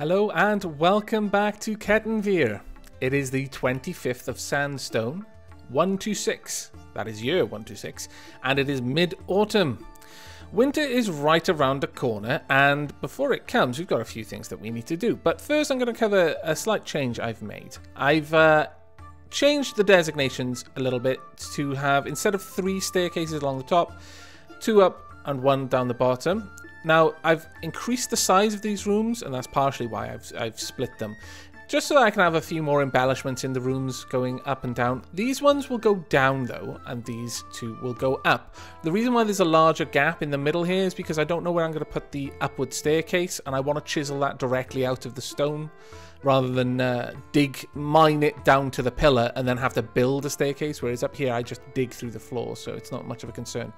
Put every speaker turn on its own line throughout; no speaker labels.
Hello and welcome back to Cattenvîr. It is the 25th of Sandstone, 126, that is year 126, and it is mid-autumn. Winter is right around the corner, and before it comes, we've got a few things that we need to do. But first, I'm going to cover a slight change I've made. I've uh, changed the designations a little bit to have, instead of three staircases along the top, two up and one down the bottom. Now, I've increased the size of these rooms, and that's partially why I've, I've split them. Just so I can have a few more embellishments in the rooms going up and down. These ones will go down though, and these two will go up. The reason why there's a larger gap in the middle here is because I don't know where I'm going to put the upward staircase, and I want to chisel that directly out of the stone rather than uh, dig, mine it down to the pillar and then have to build a staircase, whereas up here I just dig through the floor, so it's not much of a concern.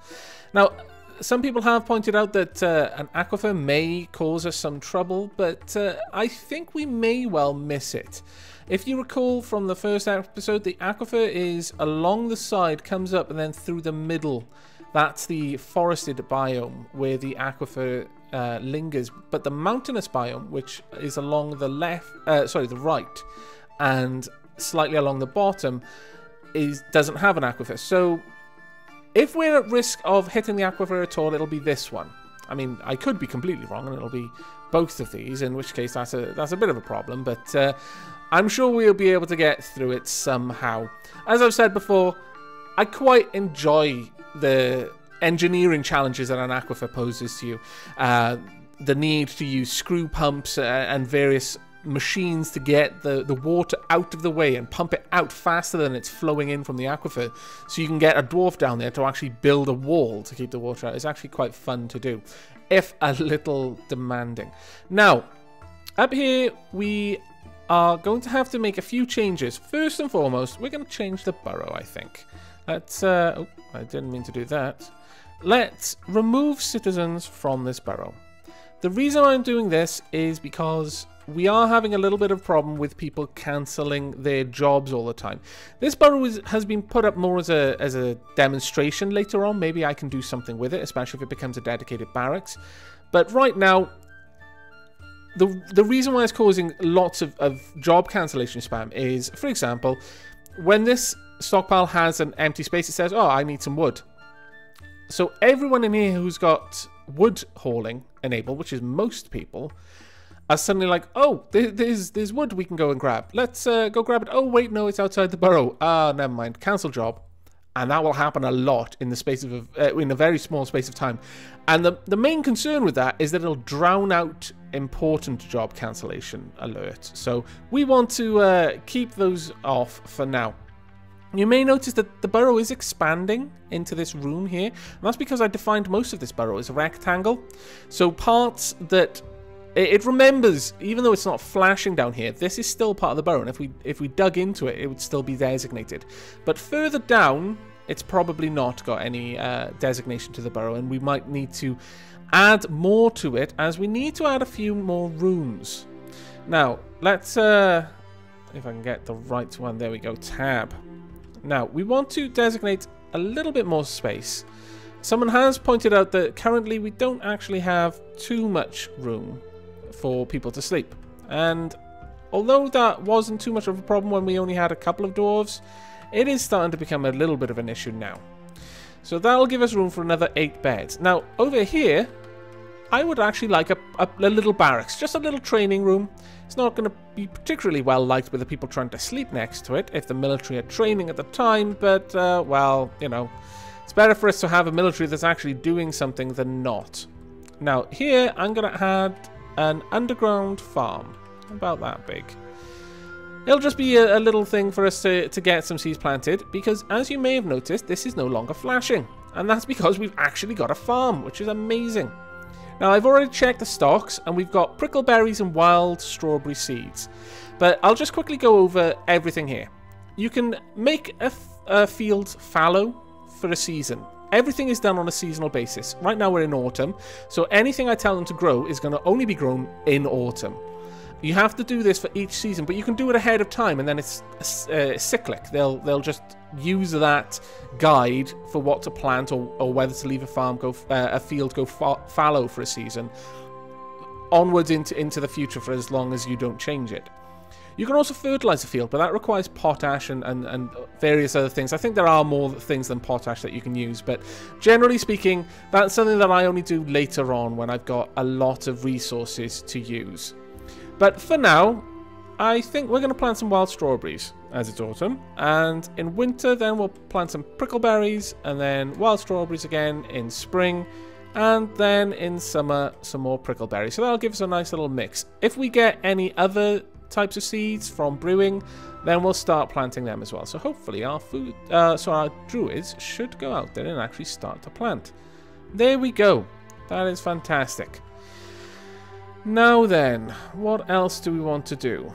Now, some people have pointed out that uh, an aquifer may cause us some trouble, but uh, I think we may well miss it. If you recall from the first episode, the aquifer is along the side, comes up, and then through the middle. That's the forested biome where the aquifer uh, lingers. But the mountainous biome, which is along the left, uh, sorry, the right, and slightly along the bottom, is doesn't have an aquifer. So if we're at risk of hitting the aquifer at all, it'll be this one. I mean, I could be completely wrong, and it'll be both of these, in which case that's a that's a bit of a problem. But uh, I'm sure we'll be able to get through it somehow. As I've said before, I quite enjoy the engineering challenges that an aquifer poses to you. Uh, the need to use screw pumps uh, and various machines to get the, the water out of the way and pump it out faster than it's flowing in from the aquifer. So you can get a dwarf down there to actually build a wall to keep the water out. It's actually quite fun to do, if a little demanding. Now, up here we are going to have to make a few changes. First and foremost, we're going to change the burrow, I think. Let's, uh, oh, I didn't mean to do that. Let's remove citizens from this burrow. The reason I'm doing this is because we are having a little bit of problem with people cancelling their jobs all the time. This burrow is, has been put up more as a as a demonstration later on. Maybe I can do something with it, especially if it becomes a dedicated barracks. But right now, the the reason why it's causing lots of, of job cancellation spam is, for example, when this stockpile has an empty space, it says, "Oh, I need some wood." So everyone in here who's got wood hauling enabled, which is most people, are suddenly like, oh, there's there's wood we can go and grab. Let's uh, go grab it. Oh, wait, no, it's outside the burrow. Ah, never mind. Cancel job. And that will happen a lot in the space of a, uh, in a very small space of time. And the the main concern with that is that it'll drown out important job cancellation alerts. So we want to uh, keep those off for now. You may notice that the burrow is expanding into this room here. And that's because I defined most of this burrow as a rectangle. So parts that it, remembers, even though it's not flashing down here, this is still part of the burrow, and if we if we dug into it, it would still be designated. But further down, it's probably not got any uh, designation to the burrow, and we might need to add more to it, as we need to add a few more rooms. Now, let's, uh, if I can get the right one, there we go, tab. Now, we want to designate a little bit more space. Someone has pointed out that currently we don't actually have too much room for people to sleep. And although that wasn't too much of a problem when we only had a couple of dwarves, it is starting to become a little bit of an issue now. So that'll give us room for another 8 beds. Now, over here, I would actually like a, a, a little barracks, just a little training room. It's not going to be particularly well liked with the people trying to sleep next to it if the military are training at the time, but, uh, well, you know, it's better for us to have a military that's actually doing something than not. Now, here, I'm going to add an underground farm. About that big. It'll just be a, a, little thing for us to, to get some seeds planted, because as you may have noticed, this is no longer flashing. And that's because we've actually got a farm, which is amazing. Now, I've already checked the stocks, and we've got prickleberries and wild strawberry seeds. But I'll just quickly go over everything here. You can make a, a field fallow for a season. Everything is done on a seasonal basis. Right now we're in autumn, so anything I tell them to grow is going to only be grown in autumn. You have to do this for each season, but you can do it ahead of time, and then it's uh, cyclic. They'll they'll just use that guide for what to plant or, or whether to leave a farm go uh, a field go fa fallow for a season. onwards into, into the future for as long as you don't change it. You can also fertilize the field, but that requires potash and, and, and various other things. I think there are more things than potash that you can use, but generally speaking, that's something that I only do later on when I've got a lot of resources to use. But for now, I think we're going to plant some wild strawberries as it's autumn. And in winter, then we'll plant some prickleberries and then wild strawberries again in spring. And then in summer, some more prickleberries. So that'll give us a nice little mix. If we get any other types of seeds from brewing, then we'll start planting them as well. So hopefully our food, uh, so our druids should go out there and actually start to plant. There we go. That is fantastic. Now then, what else do we want to do?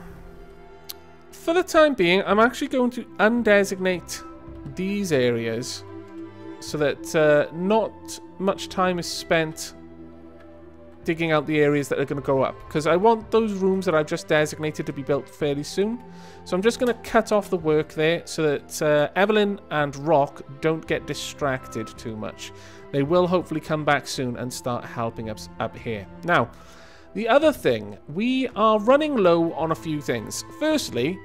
For the time being, I'm actually going to undesignate these areas so that uh, not much time is spent digging out the areas that are going to go up because I want those rooms that I've just designated to be built fairly soon. So I'm just going to cut off the work there so that uh, Evelyn and Rock don't get distracted too much. They will hopefully come back soon and start helping us up here. Now, the other thing, we are running low on a few things. Firstly,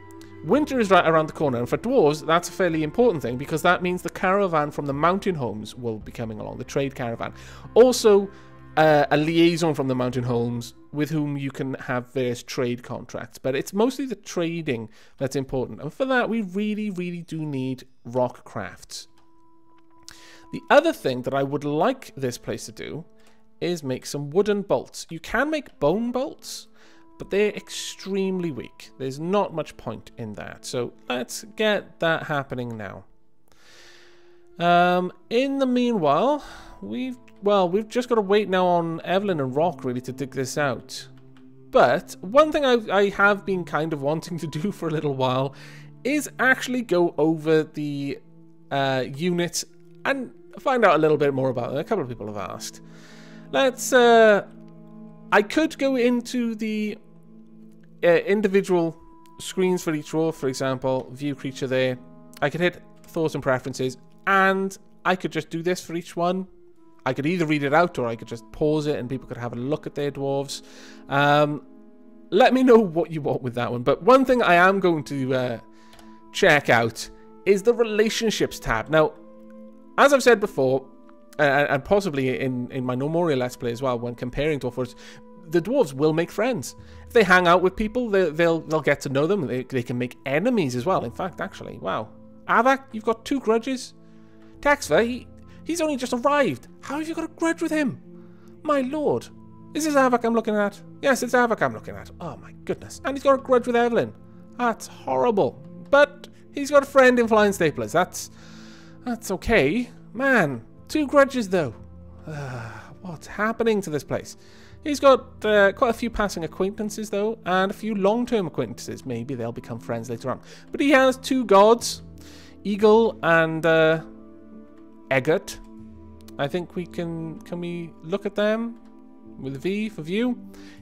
winter is right around the corner, and for dwarves, that's a fairly important thing because that means the caravan from the mountain homes will be coming along, the trade caravan. Also, uh, a liaison from the mountain homes with whom you can have various trade contracts. But it's mostly the trading that's important. And for that, we really, really do need rock crafts. The other thing that I would like this place to do is make some wooden bolts. You can make bone bolts, but they're extremely weak. There's not much point in that. So let's get that happening now. Um, in the meanwhile, we've well, we've just got to wait now on Evelyn and Rock, really, to dig this out. But one thing I, I have been kind of wanting to do for a little while is actually go over the uh, unit and find out a little bit more about it. A couple of people have asked. Let's, uh, I could go into the uh, individual screens for each dwarf, for example, view creature there. I could hit thoughts and preferences, and I could just do this for each one. I could either read it out or I could just pause it and people could have a look at their dwarves. Um, let me know what you want with that one. But one thing I am going to uh, check out is the relationships tab. Now, as I've said before, uh, and possibly in, in my No Moria Let's Play as well, when comparing dwarves, the dwarves will make friends. If they hang out with people, they, will they'll get to know them. They, they can make enemies as well. In fact, actually, wow. Aavak, you've got two grudges. Taxva, he, He's only just arrived. How have you got a grudge with him? My lord. Is this Aavak I'm looking at? Yes, it's Aavak I'm looking at. Oh my goodness. And he's got a grudge with Evelyn. That's horrible. But he's got a friend in Flying Staplers. That's that's okay. Man, two grudges though. Uh, what's happening to this place? He's got uh, quite a few passing acquaintances though, and a few long-term acquaintances. Maybe they'll become friends later on. But he has two gods, Eagle and uh, Eggert. I think we can, can we look at them with V for view?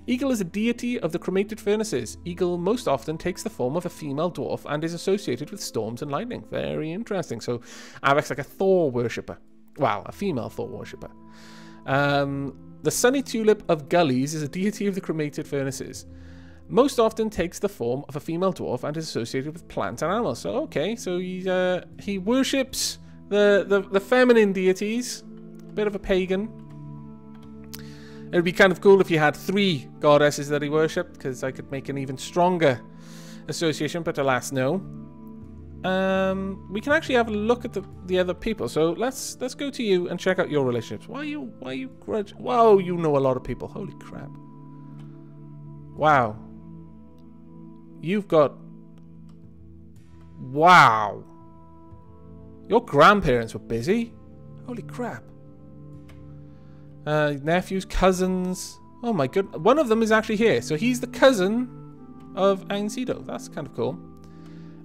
Eagle is a deity of the cremated furnaces. Eagle most often takes the form of a female dwarf and is associated with storms and lightning. Very interesting. So Aavak's like a Thor worshipper. Wow, a female Thor worshipper. Um, the sunny tulip of gullies is a deity of the cremated furnaces. Most often takes the form of a female dwarf and is associated with plants and animals. So okay, so he uh, he worships the, the, the feminine deities, bit of a pagan. It would be kind of cool if you had three goddesses that he worshipped, because I could make an even stronger association, but alas, no. Um, we can actually have a look at the, the other people. So let's let's go to you and check out your relationships. Why you why you grudge? Wow, you know a lot of people. Holy crap! Wow, you've got wow. Your grandparents were busy. Holy crap. Uh, nephews, cousins. Oh my good. One of them is actually here. So he's the cousin of Ainsiedo. That's kind of cool.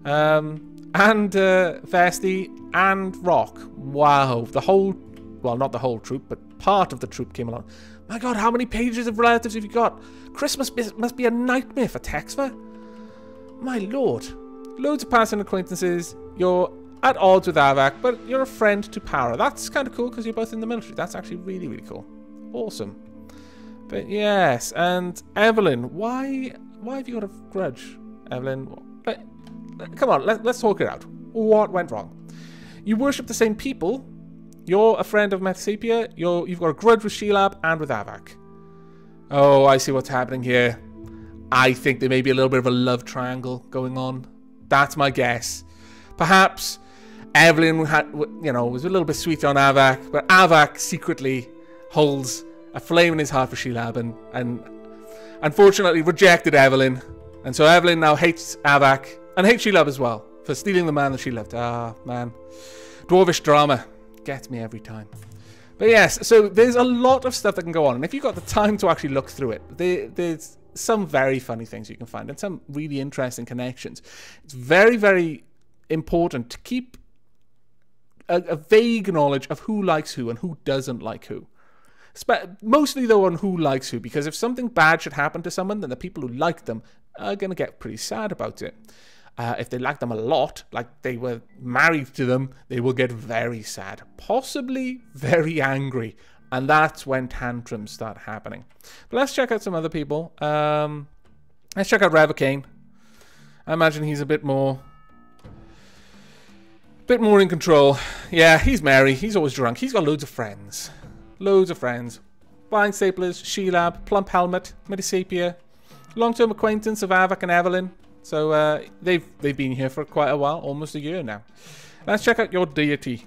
Um, and uh, Vesti and Rock. Wow. The whole, well, not the whole troop, but part of the troop came along. My god, how many pages of relatives have you got? Christmas must be a nightmare for Texva. My lord. Loads of passing acquaintances. Your at odds with Aavak, but you're a friend to Para. That's kind of cool because you're both in the military. That's actually really, really cool. Awesome. But yes, and Evelyn, why why have you got a grudge, Evelyn? Come on, let, let's talk it out. What went wrong? You worship the same people. You're a friend of Metasepia. You're you've got a grudge with Sheilab and with Aavak. Oh, I see what's happening here. I think there may be a little bit of a love triangle going on. That's my guess. Perhaps Evelyn had, you know, was a little bit sweet on Aavak, but Aavak secretly holds a flame in his heart for Sheilab and, and unfortunately rejected Evelyn. And so Evelyn now hates Aavak and hates Sheilab as well for stealing the man that she loved. Ah, man. Dwarvish drama gets me every time. But yes, so there's a lot of stuff that can go on. And if you've got the time to actually look through it, there, there's some very funny things you can find and some really interesting connections. It's very, very important to keep a, a vague knowledge of who likes who and who doesn't like who. Spe- mostly though on who likes who, because if something bad should happen to someone, then the people who like them are going to get pretty sad about it. Uh, if they like them a lot, like they were married to them, they will get very sad, possibly very angry. And that's when tantrums start happening. But let's check out some other people. Um, let's check out Revocane. I imagine he's a bit more Bit more in control. Yeah, he's merry. He's always drunk. He's got loads of friends. Loads of friends. Flying Staplers, Sheilab, Plump Helmet, Metasepia. Long-term acquaintance of Aavak and Evelyn. So uh, they've they've been here for quite a while, almost a year now. Let's check out your deity.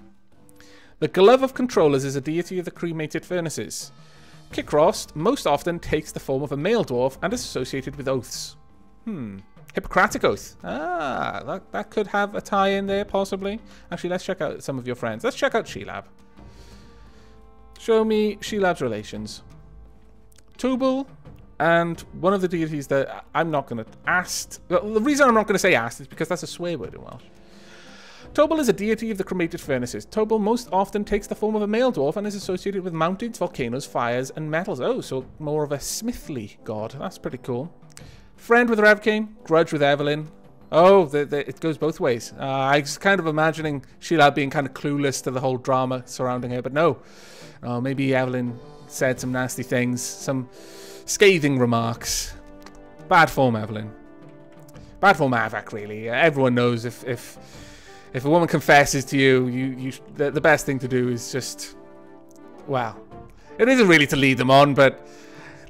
The Glove of Controllers is a deity of the cremated furnaces. Kikrost most often takes the form of a male dwarf and is associated with oaths. Hmm. Hippocratic Oath. Ah, that, that could have a tie in there, possibly. Actually, let's check out some of your friends. Let's check out Sheilab. Show me Sheilab's relations. Tubal and one of the deities that I'm not going to ask. Well, the reason I'm not going to say asked is because that's a swear word in Welsh. Tobal is a deity of the cremated furnaces. Tobal most often takes the form of a male dwarf and is associated with mountains, volcanoes, fires, and metals. Oh, so more of a smithly god. That's pretty cool. Friend with Revcane, grudge with Evelyn. Oh, the, the, it goes both ways. Uh, I was kind of imagining Sheila being kind of clueless to the whole drama surrounding her, but no. Oh, maybe Evelyn said some nasty things, some scathing remarks. Bad form, Evelyn. Bad form, Aavak, really. Everyone knows if if if a woman confesses to you, you you the, the best thing to do is just, well, it isn't really to lead them on, but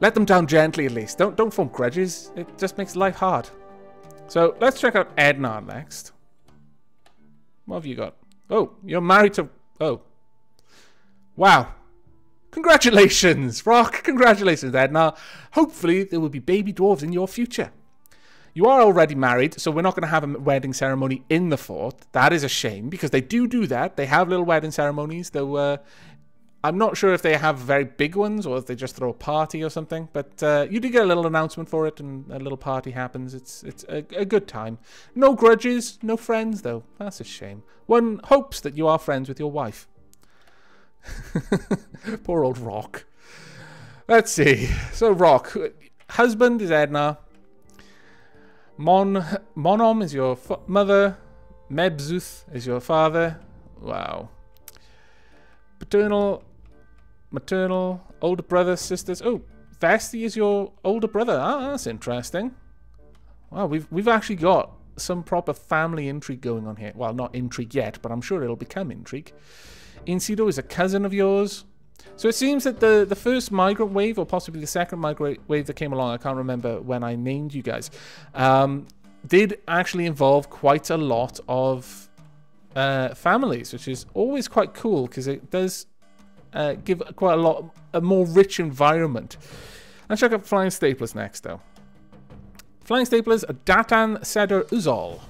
let them down gently at least. Don't don't form grudges. It just makes life hard. So let's check out Edna next. What have you got? Oh, you're married to... Oh. Wow. Congratulations, Rock. Congratulations, Edna. Hopefully there will be baby dwarves in your future. You are already married, so we're not going to have a wedding ceremony in the fort. That is a shame, because they do do that. They have little wedding ceremonies, though uh, I'm not sure if they have very big ones or if they just throw a party or something, but uh, you do get a little announcement for it and a little party happens. It's it's a, a, good time. No grudges, no friends though. That's a shame. One hopes that you are friends with your wife. Poor old Rock. Let's see. So Rock, husband is Edna. Mon Monom is your mother. Mebzuth is your father. Wow. Paternal maternal, older brother, sisters. Oh, Vasti is your older brother. Ah, that's interesting. Wow, we've we've actually got some proper family intrigue going on here. Well, not intrigue yet, but I'm sure it'll become intrigue. Incido is a cousin of yours. So it seems that the, the first migrant wave, or possibly the second migrant wave that came along, I can't remember when I named you guys, um, did actually involve quite a lot of uh, families, which is always quite cool because it does uh, give quite a lot, a more rich environment. Let's check out Flying Staplers next, though. Flying Staplers, Datan Seder Uzal.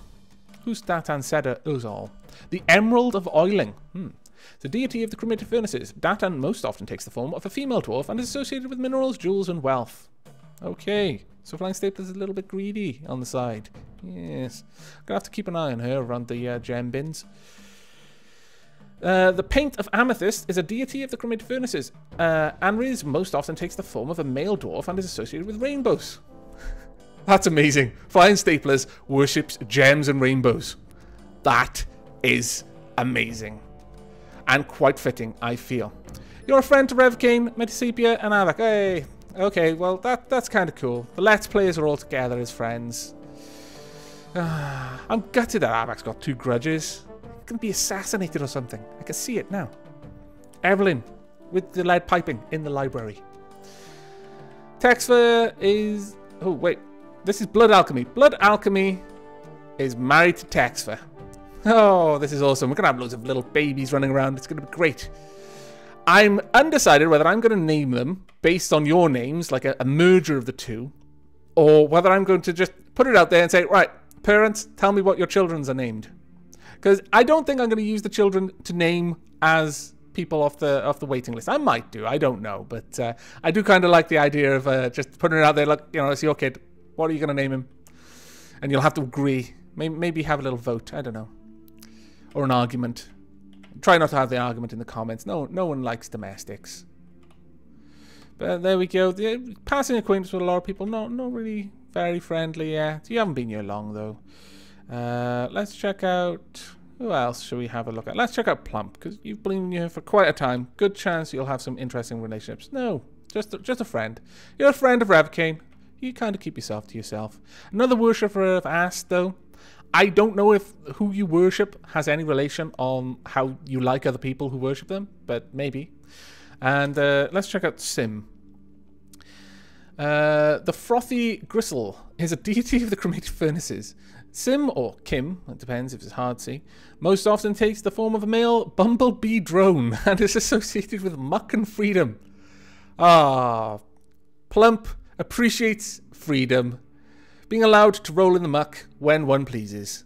Who's Datan Seder Uzal? The Emerald of Oiling. Hmm. The deity of the cremated furnaces. Datan most often takes the form of a female dwarf and is associated with minerals, jewels, and wealth. Okay, so Flying Staplers is a little bit greedy on the side. Yes. Gonna have to keep an eye on her around the uh, gem bins. Uh, the Paint of Amethyst is a deity of the cremated furnaces. Uh, Anriz most often takes the form of a male dwarf and is associated with rainbows. That's amazing. Flying Staplers worships gems and rainbows. That is amazing. And quite fitting, I feel. You're a friend to Revcane, Metasepia, and Aavak. Hey, Okay, well, that that's kind of cool. The Let's Players are all together as friends. I'm gutted that Aavak's got two grudges. Going to be assassinated or something. I can see it now. Evelyn, with the lead piping in the library. Texfer is... Oh, wait. This is Blood Alchemy. Blood Alchemy is married to Texfer. Oh, this is awesome. We're going to have loads of little babies running around. It's going to be great. I'm undecided whether I'm going to name them based on your names, like a, a merger of the two, or whether I'm going to just put it out there and say, right, parents, tell me what your children's are named. Because I don't think I'm going to use the children to name as people off the off the waiting list. I might do. I don't know, but uh, I do kind of like the idea of uh, just putting it out there. Look, you know, it's your kid. What are you going to name him? And you'll have to agree. Maybe, maybe have a little vote. I don't know, or an argument. Try not to have the argument in the comments. No, no one likes domestics. But there we go. The, passing acquaintance with a lot of people. Not, not really very friendly yet. You haven't been here long though. Uh, let's check out. Who else should we have a look at? Let's check out Plump, because you've been here for quite a time. Good chance you'll have some interesting relationships. No, just a, just a friend. You're a friend of Revkane. You kind of keep yourself to yourself. Another worshipper of Ast, though. I don't know if who you worship has any relation on how you like other people who worship them, but maybe. And uh, let's check out Sim. Uh, the Frothy Gristle is a deity of the cremated furnaces. Sim, or Kim, it depends if it's hard see, most often takes the form of a male bumblebee drone and is associated with muck and freedom. Ah, Plump appreciates freedom, being allowed to roll in the muck when one pleases.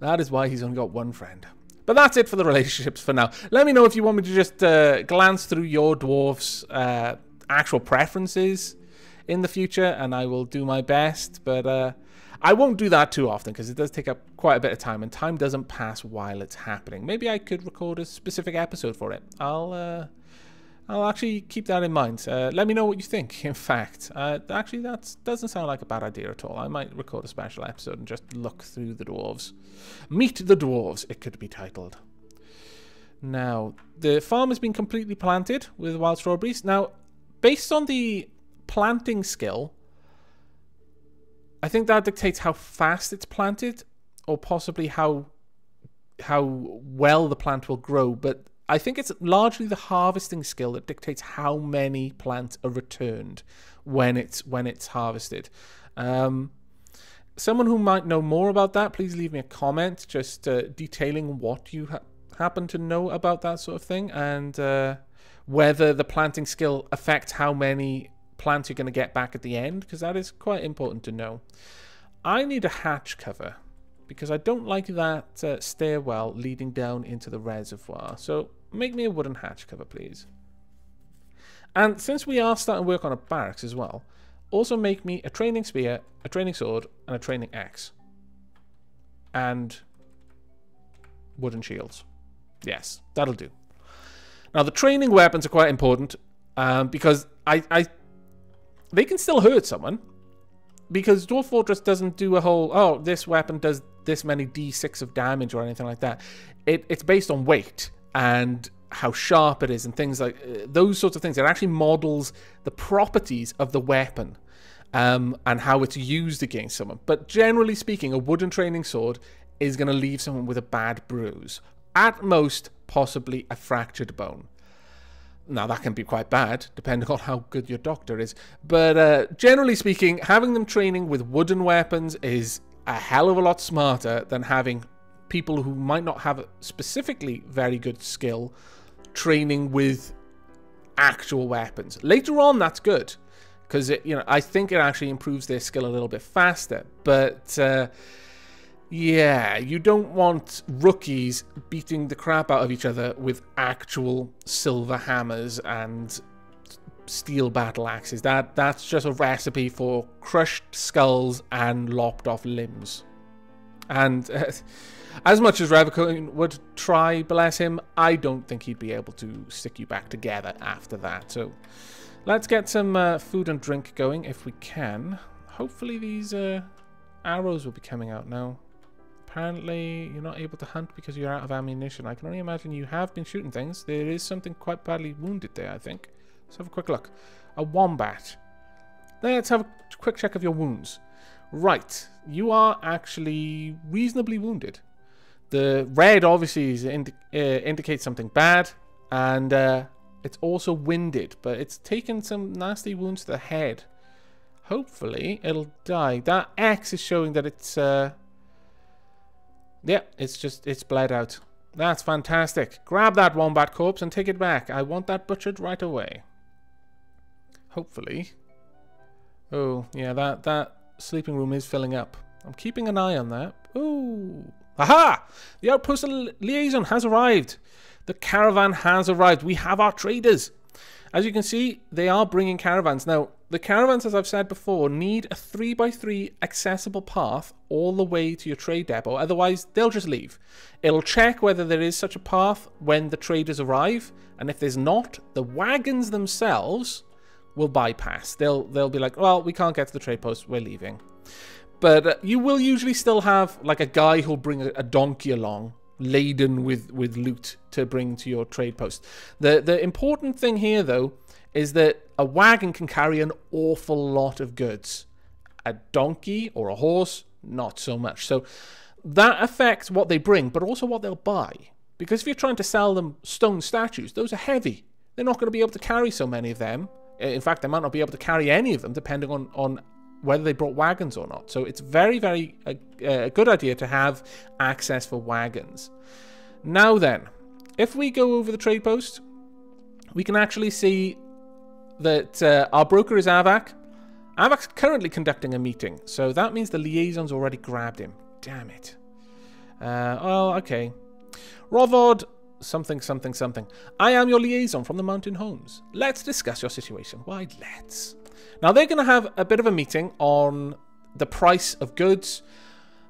That is why he's only got one friend. But that's it for the relationships for now. Let me know if you want me to just uh, glance through your dwarf's uh, actual preferences in the future, and I will do my best. But uh, I won't do that too often because it does take up quite a bit of time, and time doesn't pass while it's happening. Maybe I could record a specific episode for it. I'll uh, I'll actually keep that in mind. Uh, let me know what you think. In fact, uh, actually, that doesn't sound like a bad idea at all. I might record a special episode and just look through the dwarves. Meet the dwarves. It could be titled. Now, the farm has been completely planted with wild strawberries. Now, based on the planting skill, I think that dictates how fast it's planted, or possibly how how well the plant will grow. But I think it's largely the harvesting skill that dictates how many plants are returned when it's when it's harvested. Um, someone who might know more about that, please leave me a comment, just uh, detailing what you ha happen to know about that sort of thing, and uh, whether the planting skill affects how many plants you're going to get back at the end, because that is quite important to know. I need a hatch cover, because I don't like that uh, stairwell leading down into the reservoir. So make me a wooden hatch cover, please. And since we are starting work on a barracks as well, also make me a training spear, a training sword, and a training axe. And wooden shields. Yes, that'll do. Now, the training weapons are quite important um, because I, I they can still hurt someone because Dwarf Fortress doesn't do a whole oh this weapon does this many d6 of damage or anything like that. It, it's based on weight and how sharp it is and things like uh, those sorts of things. It actually models the properties of the weapon um, and how it's used against someone. But generally speaking, a wooden training sword is going to leave someone with a bad bruise. At most, possibly a fractured bone. Now, that can be quite bad, depending on how good your doctor is. But uh, generally speaking, having them training with wooden weapons is a hell of a lot smarter than having people who might not have specifically very good skill training with actual weapons. Later on, that's good because you know I think it actually improves their skill a little bit faster. But uh, yeah, you don't want rookies beating the crap out of each other with actual silver hammers and steel battle axes. That that's just a recipe for crushed skulls and lopped off limbs. And uh, as much as Revkane would try, bless him, I don't think he'd be able to stick you back together after that. So let's get some uh, food and drink going if we can. Hopefully these uh, arrows will be coming out now. Apparently, you're not able to hunt because you're out of ammunition. I can only imagine you have been shooting things. There is something quite badly wounded there, I think. Let's have a quick look. A wombat. Let's have a quick check of your wounds. Right, you are actually reasonably wounded. The red obviously indi uh, indicates something bad, and uh, it's also winded, but it's taken some nasty wounds to the head. Hopefully, it'll die. That X is showing that it's... Uh, yeah, it's just, it's bled out. That's fantastic. Grab that wombat corpse and take it back. I want that butchered right away. Hopefully. Oh, yeah, that, that sleeping room is filling up. I'm keeping an eye on that. Ooh. Aha! The outpost liaison has arrived. The caravan has arrived. We have our traders. As you can see, they are bringing caravans. Now, the caravans, as I've said before, need a 3x3 accessible path all the way to your trade depot. Otherwise, they'll just leave. It'll check whether there is such a path when the traders arrive. And if there's not, the wagons themselves will bypass. They'll, they'll be like, well, we can't get to the trade post. We're leaving. But uh, you will usually still have like a guy who'll bring a, a, donkey along laden with, with loot to bring to your trade post. The, the important thing here, though, is that a wagon can carry an awful lot of goods. A donkey or a horse, not so much. So that affects what they bring, but also what they'll buy. Because if you're trying to sell them stone statues, those are heavy. They're not going to be able to carry so many of them. In fact, they might not be able to carry any of them, depending on, on whether they brought wagons or not. So it's very, very a, a good idea to have access for wagons. Now then, if we go over the trade post, we can actually see that uh, our broker is Aavak. Aavak's currently conducting a meeting, so that means the liaison's already grabbed him. Damn it. Uh, well, okay. Rovod, something, something, something. I am your liaison from the Mountain Homes. Let's discuss your situation. Why, let's. Now, they're going to have a bit of a meeting on the price of goods.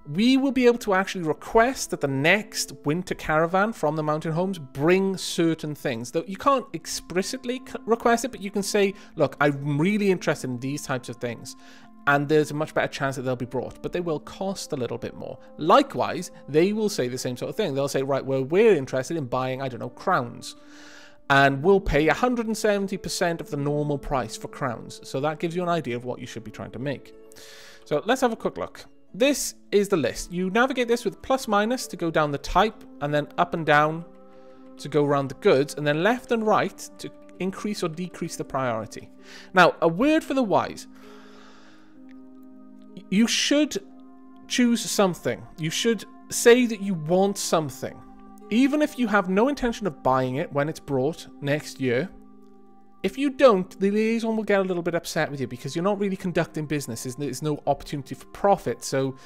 We will be able to actually request that the next winter caravan from the mountain homes bring certain things. Though you can't explicitly request it, but you can say, look, I'm really interested in these types of things. And there's a much better chance that they'll be brought, but they will cost a little bit more. Likewise, they will say the same sort of thing. They'll say, right, well, we're interested in buying, I don't know, crowns and we'll pay 170% of the normal price for crowns. So that gives you an idea of what you should be trying to make. So let's have a quick look. This is the list. You navigate this with plus minus to go down the type and then up and down to go around the goods and then left and right to increase or decrease the priority. Now, a word for the wise. You should choose something. You should say that you want something even if you have no intention of buying it when it's brought next year, if you don't, the liaison will get a little bit upset with you because you're not really conducting business. There's no opportunity for profit, so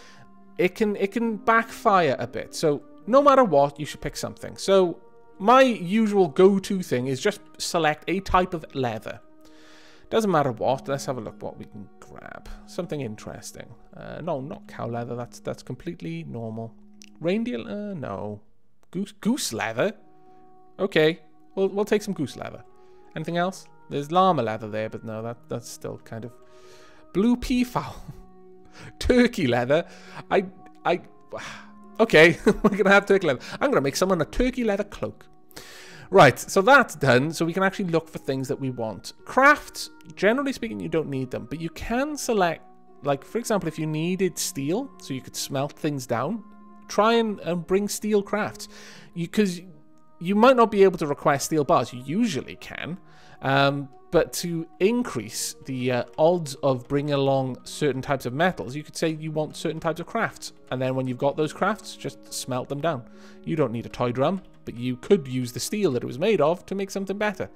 it can it can backfire a bit. So no matter what, you should pick something. So my usual go-to thing is just select a type of leather. Doesn't matter what. Let's have a look what we can grab. Something interesting. Uh, no, not cow leather. That's that's completely normal. Reindeer? Uh, no. Goose, goose leather? Okay, we'll, we'll take some goose leather. Anything else? There's llama leather there, but no, that that's still kind of... Blue peafowl. turkey leather. I... I... Okay, we're to have turkey leather. I'm to make someone a turkey leather cloak. Right, so that's done, so we can actually look for things that we want. Crafts, generally speaking, you don't need them, but you can select, like, for example, if you needed steel, so you could smelt things down, try and, and bring steel crafts. You Because you, might not be able to request steel bars. You usually can. Um, but to increase the uh, odds of bringing along certain types of metals, you could say you want certain types of crafts. And then when you've got those crafts, just smelt them down. You don't need a toy drum, but you could use the steel that it was made of to make something better.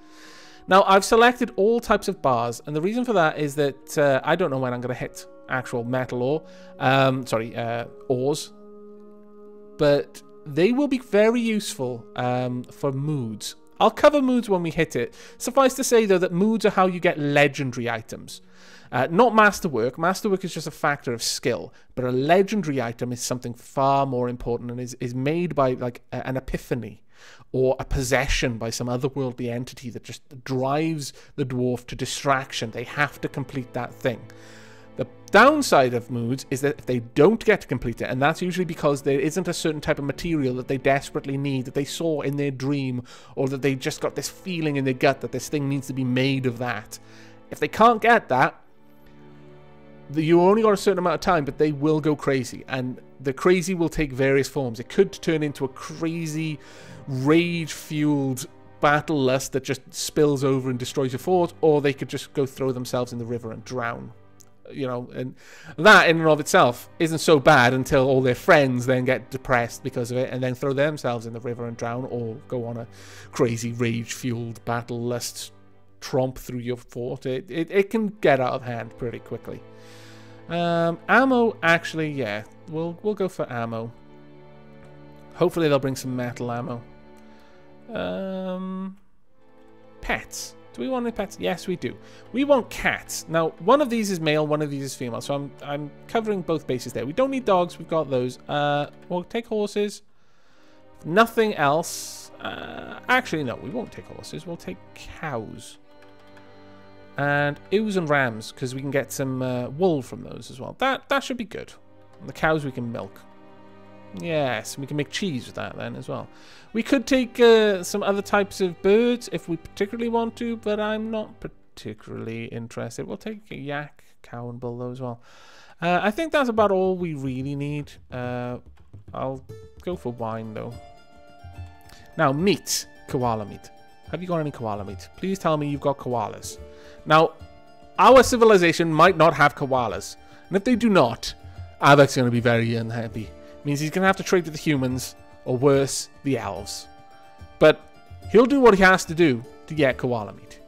Now, I've selected all types of bars, and the reason for that is that uh, I don't know when I'm going to hit actual metal ore, um, sorry, uh, ores, but they will be very useful um, for moods. I'll cover moods when we hit it. Suffice to say, though, that moods are how you get legendary items. Uh, not masterwork. Masterwork is just a factor of skill, but a legendary item is something far more important and is, is made by like a, an epiphany or a possession by some otherworldly entity that just drives the dwarf to distraction. They have to complete that thing. Downside of moods is that if they don't get to complete it, and that's usually because there isn't a certain type of material that they desperately need, that they saw in their dream, or that they just got this feeling in their gut that this thing needs to be made of that. If they can't get that, you only got a certain amount of time, but they will go crazy, and the crazy will take various forms. It could turn into a crazy, rage-fueled battle lust that just spills over and destroys your fort, or they could just go throw themselves in the river and drown. You know, and that in and of itself isn't so bad until all their friends then get depressed because of it and then throw themselves in the river and drown, or go on a crazy rage-fueled battle lust tromp through your fort. It, it, it can get out of hand pretty quickly. Um, ammo, actually, yeah, we'll we'll go for ammo. Hopefully they'll bring some metal ammo. Um, pets. Do we want any pets? Yes, we do. We want cats. Now, one of these is male, one of these is female, so I'm I'm covering both bases there. We don't need dogs. We've got those. Uh, we'll take horses. Nothing else. Uh, actually, no, we won't take horses. We'll take cows. And ewes and rams, because we can get some uh, wool from those as well. That that should be good. And the cows we can milk. Yes, we can make cheese with that then as well. We could take uh, some other types of birds if we particularly want to, but I'm not particularly interested. We'll take a yak, cow, and bull though as well. Uh, I think that's about all we really need. Uh, I'll go for wine though. Now, meat. Koala meat. Have you got any koala meat? Please tell me you've got koalas. Now, our civilization might not have koalas. And if they do not, Aavak's going to be very unhappy. Means he's going to have to trade with the humans, or worse, the elves. But he'll do what he has to do to get koala meat.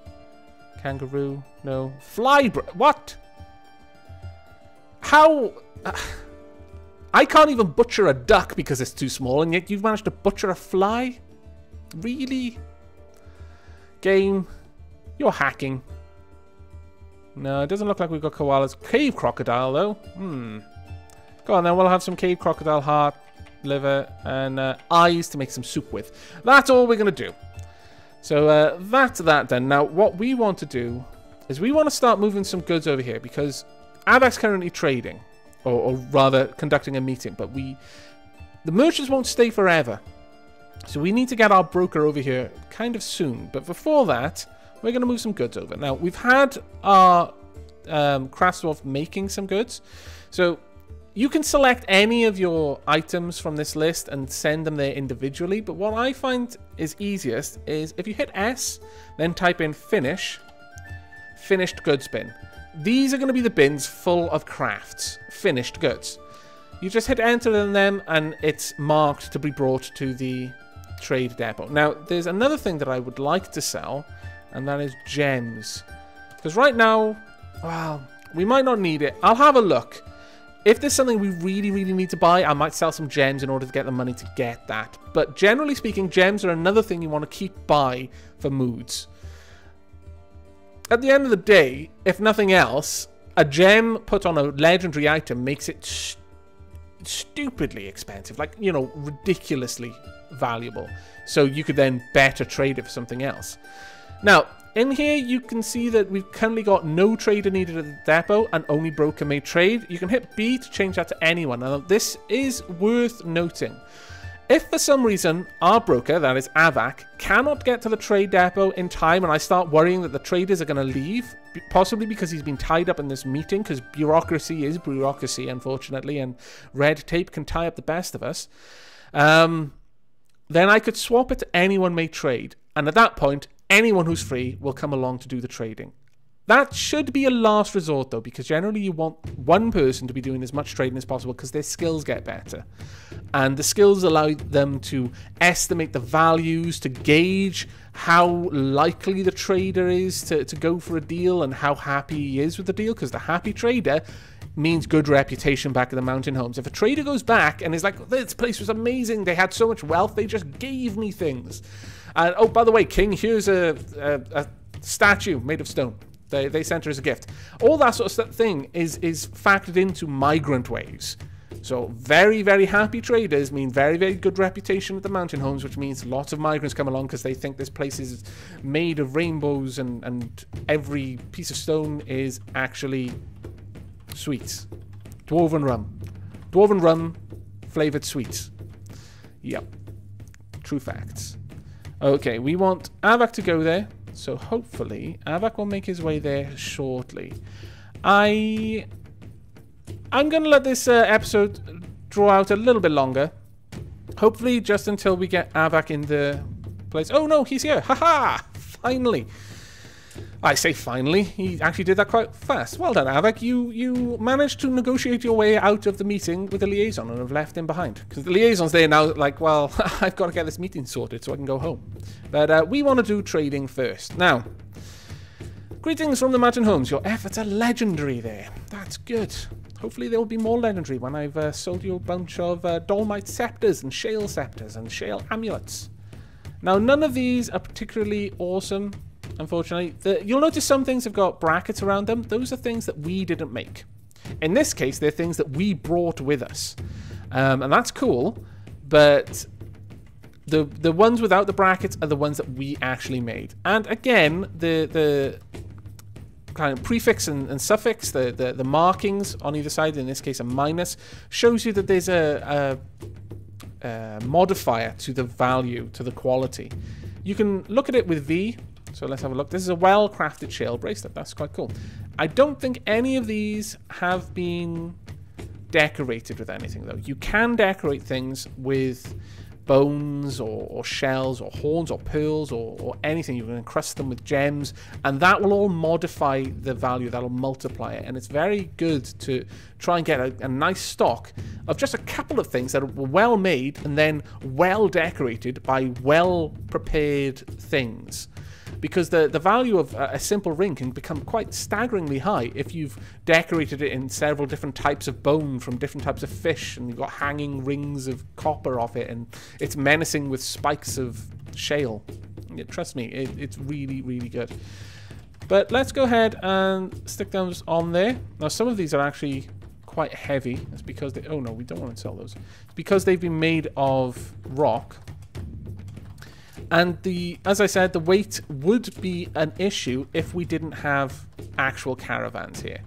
Kangaroo, no. Fly, what? How... I can't even butcher a duck because it's too small, and yet you've managed to butcher a fly? Really? Game, you're hacking. No, it doesn't look like we've got koalas. Cave crocodile, though. Hmm. Go on, then. We'll have some cave crocodile heart, liver, and uh, eyes to make some soup with. That's all we're going to do. So uh, that's that then. Now, what we want to do is we want to start moving some goods over here because Aavak's currently trading, or, or rather conducting a meeting, but we... The merchants won't stay forever. So we need to get our broker over here kind of soon. But before that, we're going to move some goods over. Now, we've had our um, Krasnov making some goods. So you can select any of your items from this list and send them there individually. But what I find is easiest is if you hit S, then type in finish, finished goods bin. These are going to be the bins full of crafts, finished goods. You just hit enter in them and it's marked to be brought to the trade depot. Now, there's another thing that I would like to sell, and that is gems. Because right now, well, we might not need it. I'll have a look. If there's something we really, really need to buy, I might sell some gems in order to get the money to get that. But generally speaking, gems are another thing you want to keep by for moods. At the end of the day, if nothing else, a gem put on a legendary item makes it st stupidly expensive. Like, you know, ridiculously valuable. So you could then better trade it for something else. Now, in here, you can see that we've currently got no trader needed at the depot and only broker may trade. You can hit B to change that to anyone. Now, this is worth noting. If for some reason our broker, that is Aavak, cannot get to the trade depot in time and I start worrying that the traders are going to leave, possibly because he's been tied up in this meeting, because bureaucracy is bureaucracy, unfortunately, and red tape can tie up the best of us, um, then I could swap it to anyone may trade. And at that point, anyone who's free will come along to do the trading. That should be a last resort though, because generally you want one person to be doing as much trading as possible because their skills get better. And the skills allow them to estimate the values, to gauge how likely the trader is to, to go for a deal and how happy he is with the deal, because the happy trader means good reputation back at the mountain homes. If a trader goes back and is like, this place was amazing, they had so much wealth, they just gave me things and oh, by the way, King, here's a, a, a statue made of stone. They, they sent her as a gift. All that sort of thing is, is factored into migrant waves. So very, very happy traders mean very, very good reputation at the mountain homes, which means lots of migrants come along because they think this place is made of rainbows and, and every piece of stone is actually sweets. Dwarven rum. Dwarven rum flavored sweets. Yep. True facts. Okay, we want Aavak to go there. So hopefully, Aavak will make his way there shortly. I I'm going to let this uh, episode draw out a little bit longer. Hopefully just until we get Aavak in the place. Oh no, he's here. Haha! Finally. I say finally. He actually did that quite fast. Well done, Aavak. You you managed to negotiate your way out of the meeting with the liaison and have left him behind. Because the liaison's there now, like, well, I've got to get this meeting sorted so I can go home. But uh, we want to do trading first. Now, greetings from the Mountain Homes. Your efforts are legendary there. That's good. Hopefully there will be more legendary when I've uh, sold you a bunch of uh, Dolomite Scepters and Shale Scepters and Shale Amulets. Now, none of these are particularly awesome unfortunately. The, you'll notice some things have got brackets around them. Those are things that we didn't make. In this case, they're things that we brought with us. Um, and that's cool, but the the ones without the brackets are the ones that we actually made. And again, the the kind of prefix and, and suffix, the, the, the markings on either side, in this case a minus, shows you that there's a, a, a modifier to the value, to the quality. You can look at it with V, so let's have a look. This is a well-crafted shale bracelet. That's quite cool. I don't think any of these have been decorated with anything, though. You can decorate things with bones or, or, shells or horns or pearls or, or, anything. You can encrust them with gems, and that will all modify the value. That'll multiply it, and it's very good to try and get a, a nice stock of just a couple of things that are well made and then well decorated by well prepared things because the, the value of a, simple ring can become quite staggeringly high if you've decorated it in several different types of bone from different types of fish and you've got hanging rings of copper off it and it's menacing with spikes of shale. Yeah, trust me, it, it's really, really good. But let's go ahead and stick those on there. Now, some of these are actually quite heavy. That's because they... Oh, no, we don't want to sell those. It's because they've been made of rock. And the, as I said, the weight would be an issue if we didn't have actual caravans here.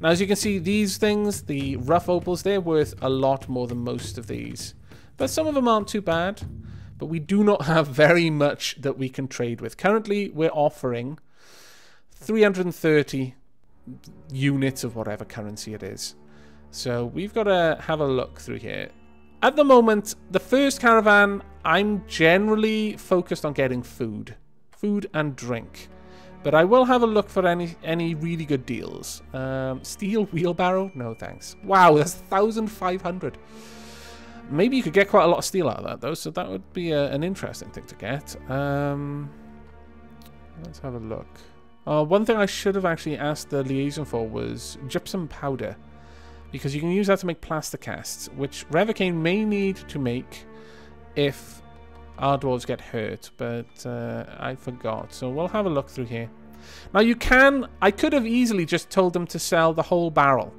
Now, as you can see, these things, the rough opals, they're worth a lot more than most of these. But some of them aren't too bad. But we do not have very much that we can trade with. Currently, we're offering 330 units of whatever currency it is. So we've got to have a look through here. At the moment, the first caravan, I'm generally focused on getting food. Food and drink. But I will have a look for any any really good deals. Um, steel wheelbarrow? No, thanks. Wow, that's 1,500. Maybe you could get quite a lot of steel out of that, though, so that would be a, an interesting thing to get. Um, let's have a look. Uh, one thing I should have actually asked the liaison for was gypsum powder because you can use that to make plaster casts, which Revocane may need to make if our dwarves get hurt, but uh, I forgot. So we'll have a look through here. Now you can, I could have easily just told them to sell the whole barrel,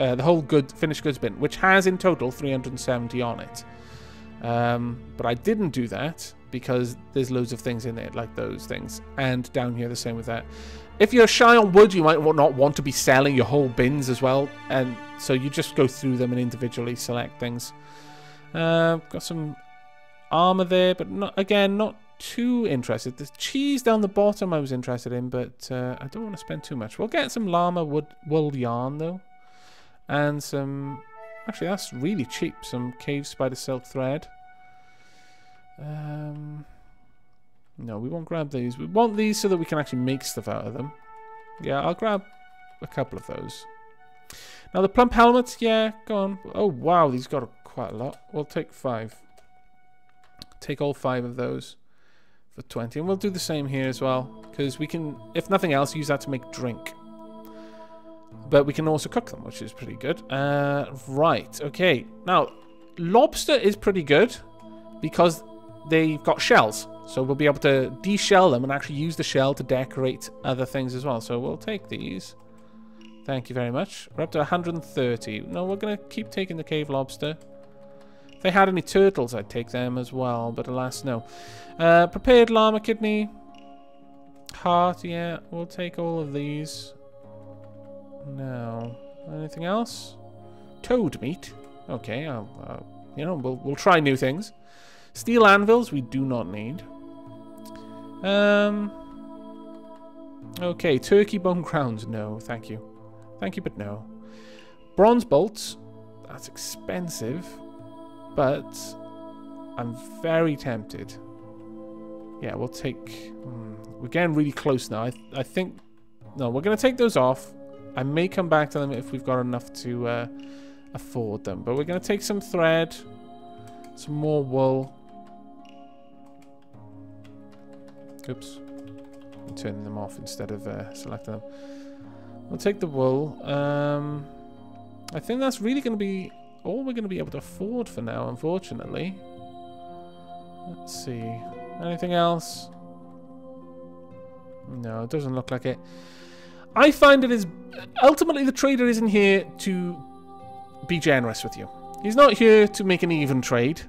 uh, the whole good finished goods bin, which has in total 370 on it. Um, but I didn't do that because there's loads of things in it, like those things. And down here, the same with that. If you're shy on wood, you might not want to be selling your whole bins as well. And so you just go through them and individually select things. Uh, got some armor there, but not again, not too interested. The cheese down the bottom I was interested in, but uh, I don't want to spend too much. We'll get some llama wood wool yarn though. And some... Actually, that's really cheap. Some cave spider silk thread. Um... No, we won't grab these. We want these so that we can actually make stuff out of them. Yeah, I'll grab a couple of those. Now the plump helmets, yeah, go on. Oh wow, these got quite a lot. We'll take five. Take all five of those for 20. And we'll do the same here as well. Because we can, if nothing else, use that to make drink. But we can also cook them, which is pretty good. Uh, right, okay. Now, lobster is pretty good because they've got shells. So we'll be able to deshell them and actually use the shell to decorate other things as well. So we'll take these. Thank you very much. We're up to 130. No, we're going to keep taking the cave lobster. If they had any turtles, I'd take them as well, but alas, no. Uh, prepared llama kidney. Heart, yeah. We'll take all of these. Now, anything else? Toad meat. Okay, I'll, uh, you know, we'll, we'll try new things. Steel anvils, we do not need. Um. Okay, turkey bone crowns. No, thank you. Thank you, but no. Bronze bolts. That's expensive. But I'm very tempted. Yeah, we'll take... Hmm, we're getting really close now. I, I think... No, we're going to take those off. I may come back to them if we've got enough to uh, afford them. But we're going to take some thread. Some more wool. Oops. I'm turning them off instead of uh, selecting them. We'll take the wool. Um, I think that's really going to be all we're going to be able to afford for now, unfortunately. Let's see. Anything else? No, it doesn't look like it. I find it is... Ultimately, the trader isn't here to be generous with you. He's not here to make an even trade.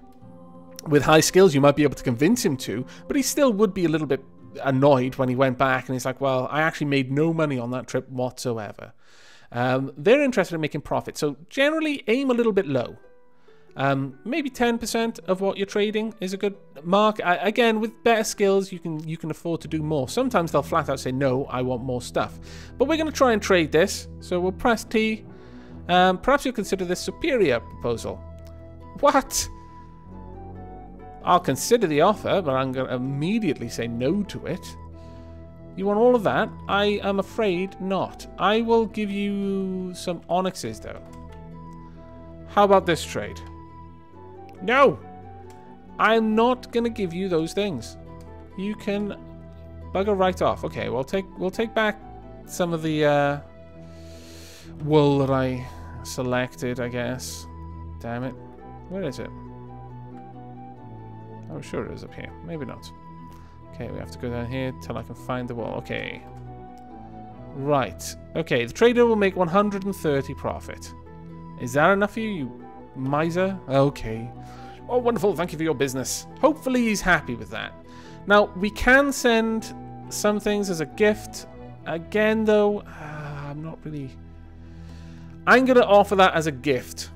With high skills, you might be able to convince him to, but he still would be a little bit annoyed when he went back and he's like, well, I actually made no money on that trip whatsoever. Um, they're interested in making profit, so generally aim a little bit low. Um, maybe 10% of what you're trading is a good mark. I, again, with better skills, you can you can afford to do more. Sometimes they'll flat out say, no, I want more stuff. But we're going to try and trade this. So we'll press T. Um, perhaps you'll consider this superior proposal. What? I'll consider the offer, but I'm going to immediately say no to it. You want all of that? I am afraid not. I will give you some onyxes, though. How about this trade? No! I'm not going to give you those things. You can bugger right off. Okay, we'll take we'll take back some of the uh, wool that I selected, I guess. Damn it. Where is it? I'm oh, sure it is up here. Maybe not. Okay, we have to go down here till I can find the wall. Okay. Right. Okay, the trader will make 130 profit. Is that enough for you, you miser? Okay. Oh, wonderful. Thank you for your business. Hopefully he's happy with that. Now, we can send some things as a gift. Again, though, uh, I'm not really... I'm going to offer that as a gift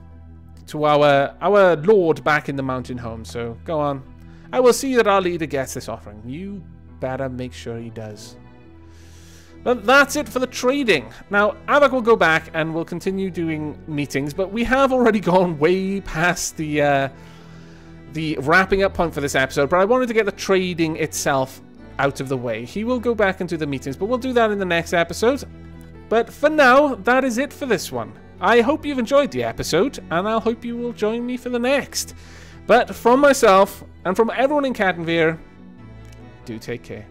to our our lord back in the mountain home. So, go on. I will see that our leader gets this offering. You better make sure he does. But that's it for the trading. Now, Aavak will go back and we'll continue doing meetings, but we have already gone way past the uh, the wrapping up point for this episode, but I wanted to get the trading itself out of the way. He will go back and do the meetings, but we'll do that in the next episode. But for now, that is it for this one. I hope you've enjoyed the episode, and I'll hope you will join me for the next. But from myself, and from everyone in Cattenvîr, do take care.